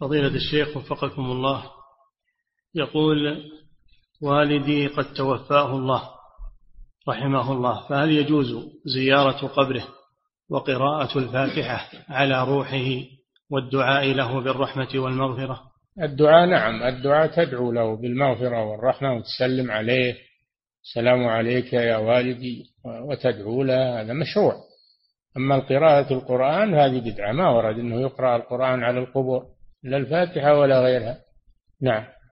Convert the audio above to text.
فضيلة الشيخ وفقكم الله. يقول والدي قد توفاه الله رحمه الله فهل يجوز زيارة قبره وقراءة الفاتحة على روحه والدعاء له بالرحمة والمغفرة؟ الدعاء نعم الدعاء تدعو له بالمغفرة والرحمة وتسلم عليه. السلام عليك يا والدي وتدعو له هذا مشروع. أما قراءة القرآن هذه بدعة ما ورد أنه يقرأ القرآن على القبور. لا الفاتحة ولا غيرها. نعم.